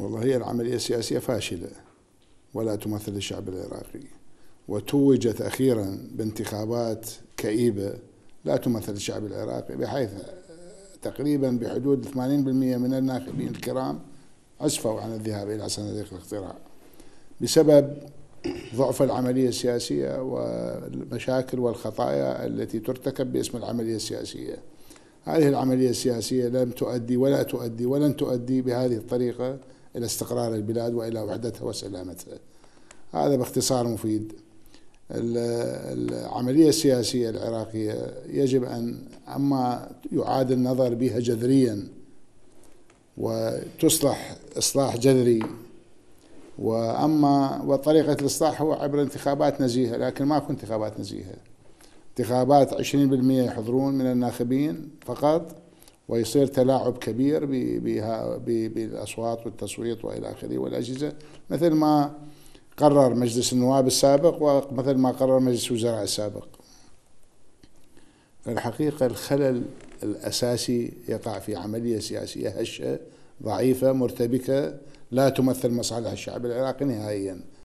والله هي العملية السياسية فاشلة ولا تمثل الشعب العراقي. وتوجت أخيرا بانتخابات كئيبة لا تمثل الشعب العراقي بحيث تقريبا بحدود 80% من الناخبين الكرام أسفوا عن الذهاب إلى صناديق الاقتراع. بسبب ضعف العملية السياسية والمشاكل والخطايا التي ترتكب باسم العملية السياسية. هذه العملية السياسية لم تؤدي ولا تؤدي ولن تؤدي بهذه الطريقة إلى استقرار البلاد وإلى وحدتها وسلامتها. هذا باختصار مفيد. العملية السياسية العراقية يجب أن أما يعاد النظر بها جذريا وتصلح إصلاح جذري وأما وطريقة الإصلاح هو عبر انتخابات نزيهة لكن ماكو انتخابات نزيهة. انتخابات 20% يحضرون من الناخبين فقط ويصير تلاعب كبير بالأصوات والتصويت وإلى آخره والأجهزة. مثل ما قرر مجلس النواب السابق ومثل ما قرر مجلس الوزراء السابق. فالحقيقة الخلل الأساسي يقع في عملية سياسية هشة ضعيفة مرتبكة لا تمثل مصالح الشعب العراقي نهائيا.